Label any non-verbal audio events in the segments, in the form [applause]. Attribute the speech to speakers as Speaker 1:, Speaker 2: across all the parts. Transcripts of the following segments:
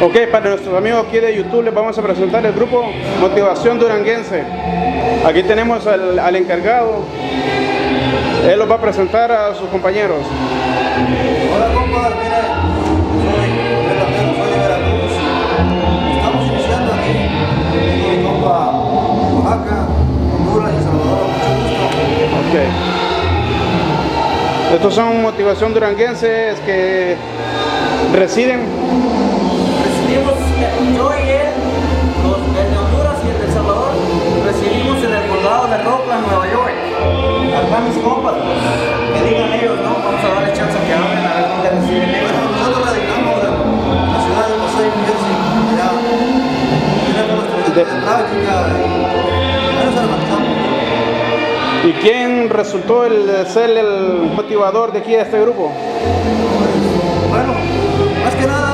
Speaker 1: Ok, para nuestros amigos aquí de YouTube les vamos a presentar el grupo Motivación Duranguense. Aquí tenemos al, al encargado. Él los va a presentar a sus compañeros.
Speaker 2: Hola compadre, mira, soy Fernando, soy de Veracruz. Estamos iniciando aquí, mi compa Oaxaca, Honduras y El Salvador, mucho gusto.
Speaker 1: Ok. Estos son Motivación Duranguenses que residen.
Speaker 3: Yo y él, los el de Honduras y el de El Salvador, residimos en el condado de Rockland, Nueva York. Acá mis compas, pues, que digan ellos, ¿no? Vamos a darle chance a que hablen a ver dónde residen ellos.
Speaker 2: Bueno, nosotros radicamos en la ciudad de New Jersey, allá. Tenemos nuestra práctica y se levantamos.
Speaker 1: ¿Y quién resultó el ser el motivador de aquí de este grupo?
Speaker 2: Bueno, más que nada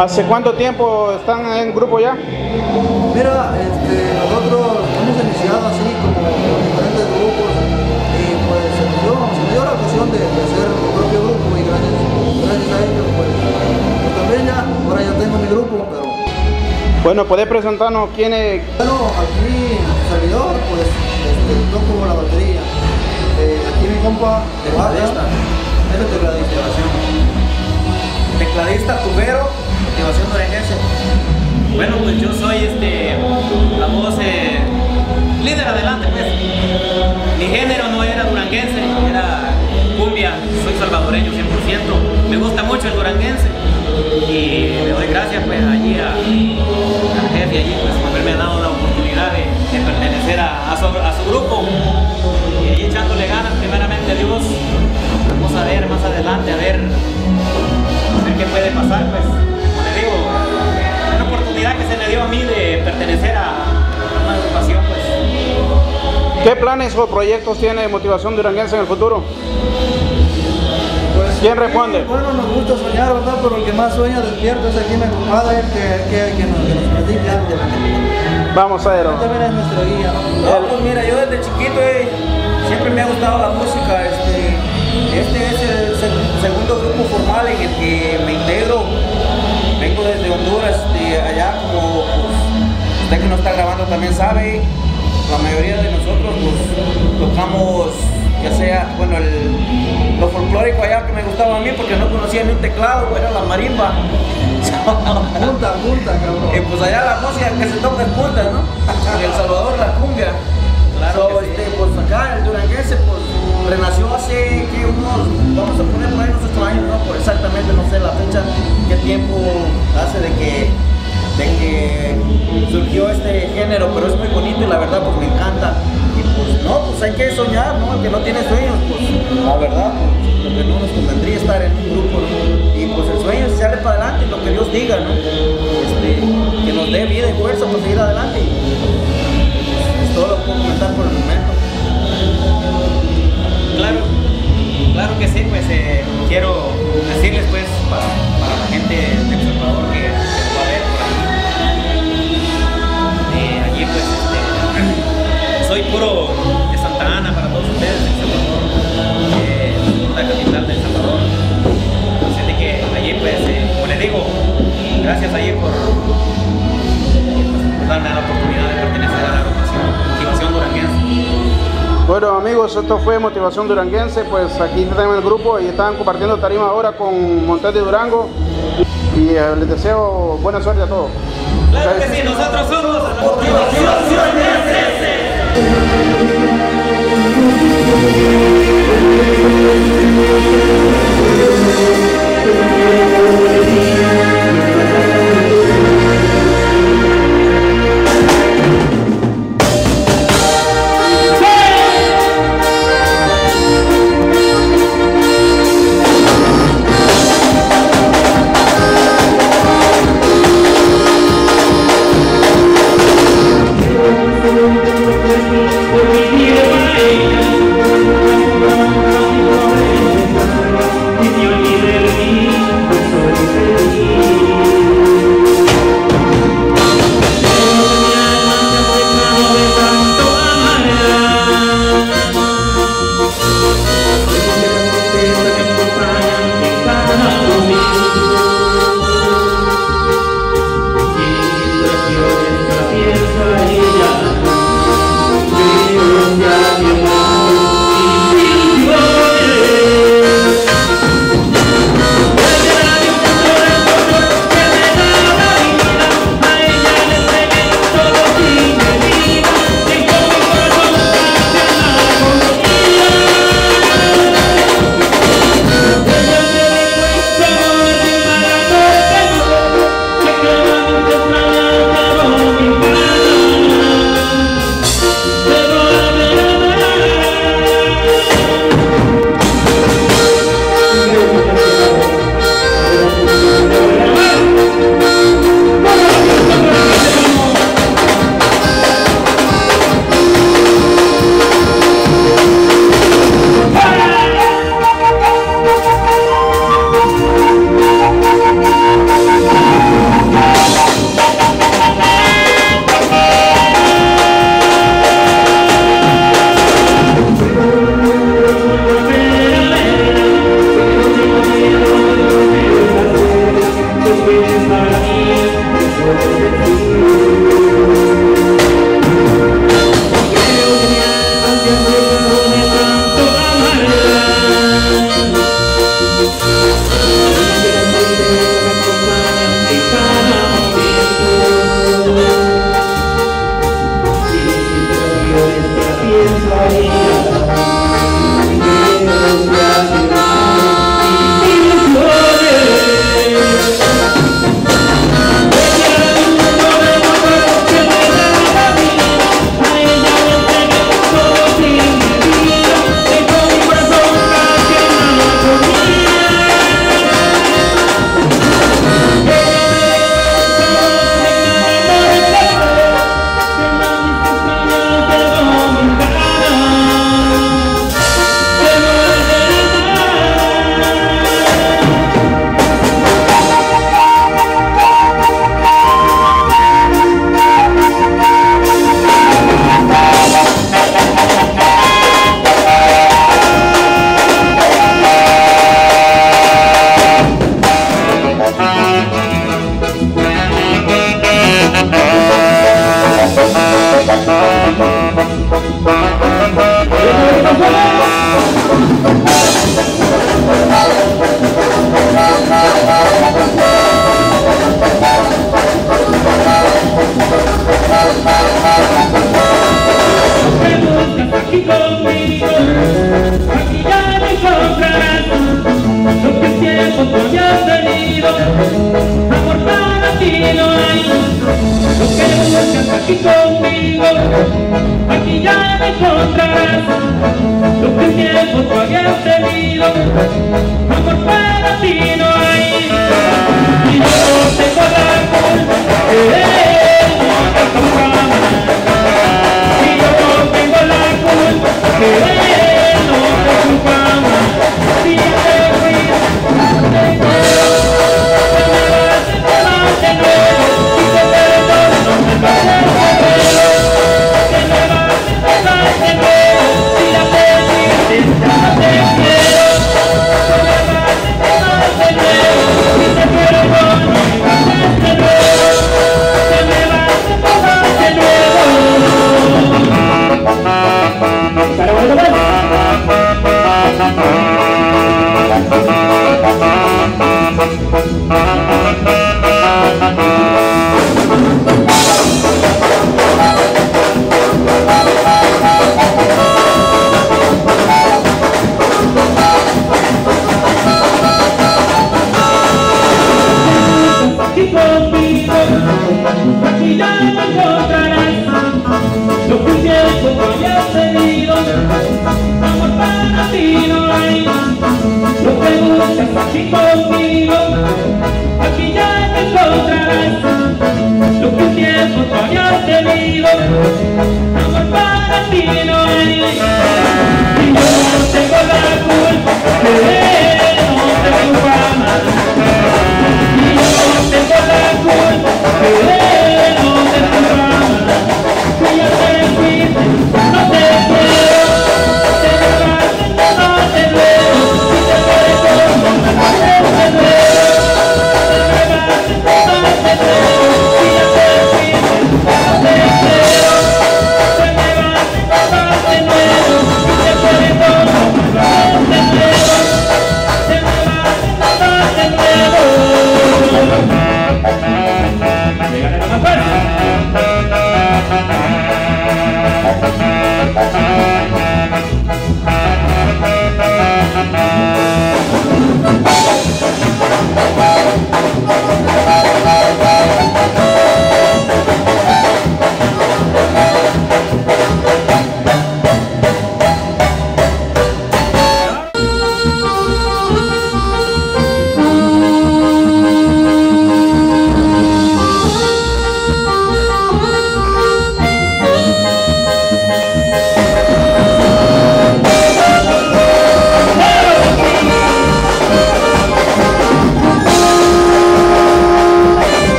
Speaker 1: ¿Hace cuánto tiempo están en grupo ya?
Speaker 2: Mira, este, nosotros hemos iniciado así como diferentes grupos y pues se dio, se dio la ocasión de, de hacer mi propio grupo y gracias, gracias a ellos pues, pues también ya, ahora ya tengo mi grupo, pero
Speaker 1: Bueno, ¿puede presentarnos quién es?
Speaker 2: bueno, aquí su servidor pues este, toco la batería. Eh, aquí mi compa de
Speaker 3: Tecladista.
Speaker 2: es el tecladista.
Speaker 3: Tecladista, tubero, Bueno, pues yo soy este, la voz eh, líder adelante, pues. Mi género no era duranguense, era cumbia, soy salvadoreño 100%. Me gusta mucho el duranguense y le doy gracias pues allí a, al jefe allí pues por haberme dado la oportunidad de, pertenecer a, a su, a su grupo y allí echándole ganas primeramente a Dios. Vamos a ver más adelante, a ver a ver qué puede pasar, pues, dio a mí de pertenecer a una agrupación, pues,
Speaker 1: ¿Qué planes o proyectos tiene Motivación Duranguense en el futuro?
Speaker 2: Pues,
Speaker 1: ¿Quién responde?
Speaker 2: Bueno, nos gusta soñar, ¿verdad? Pero el que más sueña despierto es aquí mi compadre, que, que, que, nos, que nos platique antes.
Speaker 1: Vamos a ver.
Speaker 2: También es nuestro guía, ¿no?
Speaker 3: Pues mira, yo desde chiquito eh, siempre me ha gustado la música. Este, este es el seg- segundo grupo formal en el que me integro. Vengo desde Honduras, pues, usted que no está grabando también sabe, la mayoría de nosotros pues, tocamos ya sea, bueno, el, lo folclórico allá que me gustaba a mí porque no conocía ni un teclado, era la marimba. [laughs]
Speaker 2: Junta, junta, cabrón.
Speaker 3: Y pues allá la música que se toca es punta, ¿no? En El Salvador la cumbia. Claro. este, pues acá el duranguense pues renació hace que unos, vamos a poner por ahí unos ocho años, ¿no? Por exactamente no sé la fecha, qué tiempo hace de que de que surgió este género, pero es muy bonito y la verdad pues me encanta. Y pues no, pues hay que soñar, ¿no? El que no tiene sueños, pues la verdad, pues, lo que no nos convendría estar en un grupo, ¿no? Y pues el sueño es echarle para adelante, lo que Dios diga, ¿no? Este, que nos dé vida y fuerza para seguir adelante. Pues, es todo lo que puedo comentar por el momento. Claro, claro que sí, pues eh,
Speaker 1: Bueno amigos, esto fue Motivación Duranguense, pues aquí tenemos el grupo y están compartiendo tarima ahora con Montes Durango y eh, les deseo buena suerte a todos.
Speaker 3: Claro que sí, nosotros somos Motivación
Speaker 4: Thank